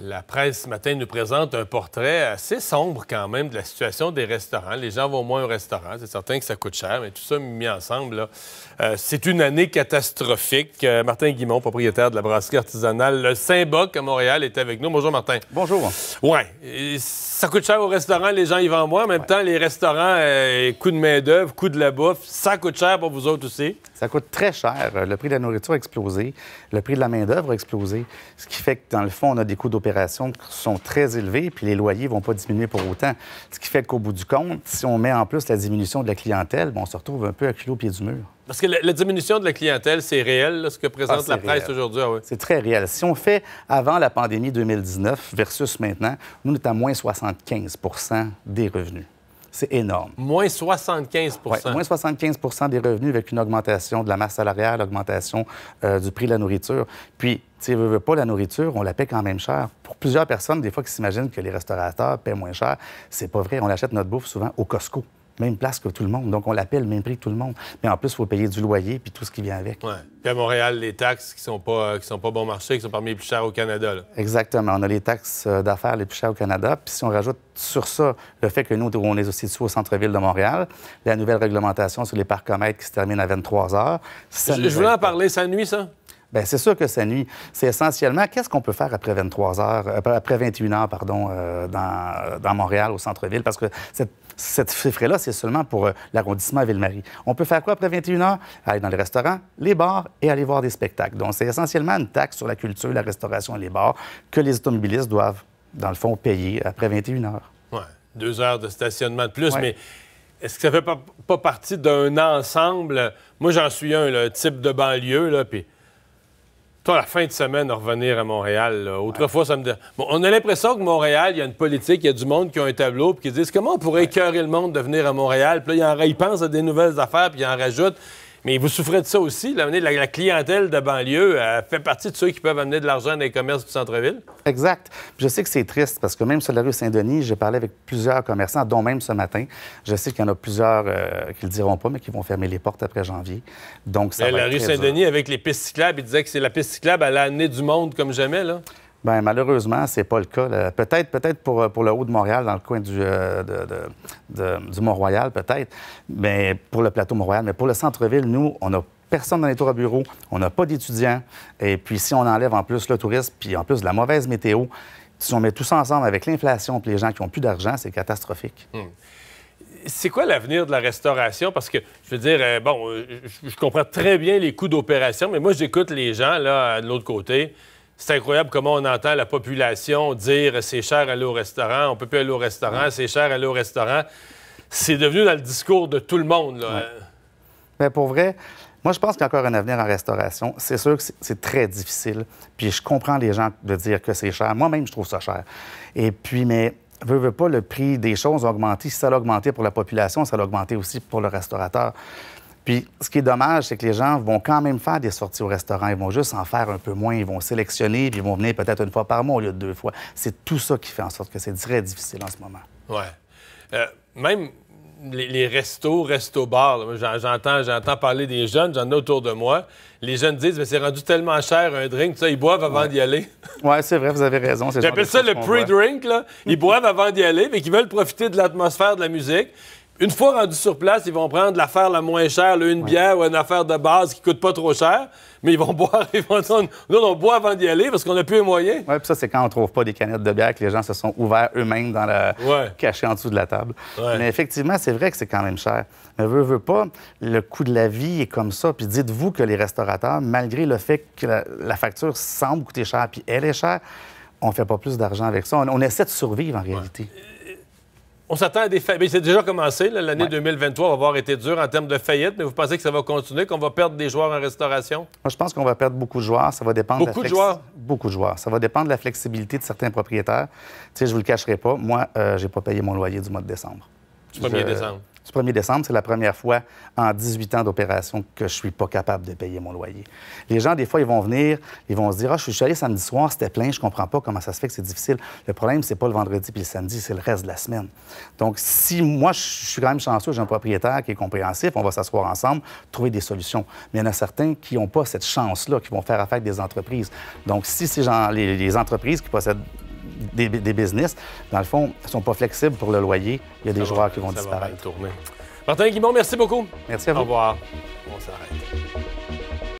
La presse ce matin nous présente un portrait assez sombre quand même de la situation des restaurants. Les gens vont moins au restaurant. C'est certain que ça coûte cher, mais tout ça mis ensemble, euh, c'est une année catastrophique. Euh, Martin Guimont, propriétaire de la brasserie artisanale Le Saint-Boc à Montréal, est avec nous. Bonjour Martin. Bonjour. Ouais, ça coûte cher au restaurant, les gens y vont moins. En même temps, les restaurants, euh, coût de main-d'œuvre, coût de la bouffe, ça coûte cher pour vous autres aussi? Ça coûte très cher. Le prix de la nourriture a explosé, le prix de la main-d'œuvre a explosé, ce qui fait que dans le fond, on a des coûts d'opération qui sont très élevés, puis les loyers ne vont pas diminuer pour autant. Ce qui fait qu'au bout du compte, si on met en plus la diminution de la clientèle, on se retrouve un peu à culot au pied du mur. Parce que la, diminution de la clientèle, c'est réel, ce que présente ah, la presse aujourd'hui. Ah c'est très réel. Si on fait avant la pandémie 2019 versus maintenant, nous, on est à moins 75% des revenus. C'est énorme. Moins 75% Moins 75% des revenus avec une augmentation de la masse salariale, l'augmentation euh, du prix de la nourriture. Puis, si ne veut pas la nourriture, on la paie quand même cher. Pour plusieurs personnes, des fois, qui s'imaginent que les restaurateurs paient moins cher, c'est pas vrai. On achète notre bouffe souvent au Costco même place que tout le monde. Donc, on l'appelle le même prix que tout le monde. Mais en plus, il faut payer du loyer puis tout ce qui vient avec. Ouais. Puis à Montréal, les taxes qui sont pas, euh, qui sont pas bon marché, qui sont parmi les plus chères au Canada. Exactement. On a les taxes euh, d'affaires les plus chères au Canada. Puis si on rajoute sur ça le fait que nous, on est aussi au centre-ville de Montréal, la nouvelle réglementation sur les parcomètres qui se termine à 23 heures. Je, voulais en parler. Ça nuit, ça? Bien, c'est sûr que ça nuit. C'est essentiellement qu'est-ce qu'on peut faire après 23 heures, euh, après 21 heures, pardon, dans, dans, Montréal, au centre-ville, parce que cette cette chiffre-là, c'est seulement pour euh, l'arrondissement à Ville-Marie. On peut faire quoi après 21 heures? Aller dans les restaurants, les bars et aller voir des spectacles. Donc, c'est essentiellement une taxe sur la culture, la restauration et les bars que les automobilistes doivent, dans le fond, payer après 21 heures. Oui, deux heures de stationnement de plus, mais est-ce que ça fait pas, partie d'un ensemble? Moi, j'en suis un, le type de banlieue, là, puis toi, la fin de semaine, revenir à Montréal, autrefois, ça me dit. Bon, on a l'impression que Montréal, il y a une politique, il y a du monde qui a un tableau, puis qui disent comment on pourrait écœurer le monde de venir à Montréal? Puis là, ils, pensent à des nouvelles affaires, puis ils en rajoutent. Mais vous souffrez de ça aussi. La, la, clientèle de banlieue fait partie de ceux qui peuvent amener de l'argent dans les commerces du centre-ville? Exact. je sais que c'est triste parce que même sur la rue Saint-Denis, j'ai parlé avec plusieurs commerçants, dont même ce matin. Je sais qu'il y en a plusieurs euh, qui ne le diront pas, mais qui vont fermer les portes après janvier. Donc, ça La rue Saint-Denis, avec les pistes cyclables, il disait que c'est la piste cyclable, elle a amené du monde comme jamais, là. Bien, malheureusement, c'est pas le cas. Peut-être peut-être pour, euh, pour le haut de Montréal, dans le coin du, euh, du Mont-Royal, peut-être, mais pour le plateau Mont-Royal. Mais pour le centre-ville, nous, on n'a personne dans les tours à bureau, on n'a pas d'étudiants. Et puis, si on enlève en plus le tourisme, puis en plus de la mauvaise météo, si on met tout ça ensemble avec l'inflation puis les gens qui ont plus d'argent, c'est catastrophique. Hmm. C'est quoi l'avenir de la restauration? Parce que, je veux dire, euh, bon, je, je comprends très bien les coûts d'opération, mais moi, j'écoute les gens, là, de l'autre côté. C'est incroyable comment on entend la population dire c'est cher aller au restaurant, on peut plus aller au restaurant, c'est cher aller au restaurant. C'est devenu dans le discours de tout le monde. Là. Mais pour vrai, moi, je pense qu'il y a encore un avenir en restauration. C'est sûr que c'est très difficile. Puis je comprends les gens de dire que c'est cher. Moi-même, je trouve ça cher. Et puis, mais veut, veut pas, le prix des choses a augmenté. Si ça a augmenté pour la population, ça a augmenté aussi pour le restaurateur. Puis, ce qui est dommage, c'est que les gens vont quand même faire des sorties au restaurant. Ils vont juste en faire un peu moins. Ils vont sélectionner, puis ils vont venir peut-être une fois par mois au lieu de deux fois. C'est tout ça qui fait en sorte que c'est très difficile en ce moment. Oui. Euh, même les, restos, restos-bars, j'entends, j'entends parler des jeunes, j'en ai autour de moi. Les jeunes disent, mais c'est rendu tellement cher un drink, ça, ils boivent avant d'y aller. Oui, c'est vrai, vous avez raison. J'appelle ça le pre-drink, là. Ils boivent avant d'y aller, mais qui veulent profiter de l'atmosphère, de la musique. Une fois rendus sur place, ils vont prendre l'affaire la moins chère, une bière ou une affaire de base qui coûte pas trop cher, mais ils vont boire, ils vont dire, nous, on boit avant d'y aller parce qu'on n'a plus les moyens. Oui, puis ça, c'est quand on trouve pas des canettes de bière que les gens se sont ouverts eux-mêmes dans la... cachés en dessous de la table. Mais effectivement, c'est vrai que c'est quand même cher. Mais veut, veut pas, le coût de la vie est comme ça. Puis dites-vous que les restaurateurs, malgré le fait que la, facture semble coûter cher, puis elle est chère, on fait pas plus d'argent avec ça. On, essaie de survivre en réalité. On s'attend à des faillites. C'est déjà commencé. L'année 2023 va avoir été dure en termes de faillites, mais vous pensez que ça va continuer, qu'on va perdre des joueurs en restauration? Moi, je pense qu'on va perdre beaucoup de joueurs. Ça va dépendre beaucoup de, joueurs? Beaucoup de joueurs. Ça va dépendre de la flexibilité de certains propriétaires. Tu sais, je vous le cacherai pas. Moi, euh, j'ai pas payé mon loyer du mois de décembre. Du 1er décembre 1er décembre, c'est la première fois en 18 ans d'opération que je suis pas capable de payer mon loyer. Les gens, des fois, ils vont venir, ils vont se dire Ah, je suis allé samedi soir, c'était plein, je comprends pas comment ça se fait que c'est difficile. Le problème, c'est pas le vendredi puis le samedi, c'est le reste de la semaine. Donc, si moi, je suis quand même chanceux, j'ai un propriétaire qui est compréhensif, on va s'asseoir ensemble, trouver des solutions. Mais il y en a certains qui n'ont pas cette chance-là, qui vont faire affaire avec des entreprises. Donc, si ces gens, les, les entreprises qui possèdent des, des business, dans le fond, ne sont pas flexibles pour le loyer. Il y a des Ça joueurs va- qui vont disparaître. Martin Guimond, merci beaucoup. Merci à Au vous. revoir. On s'arrête.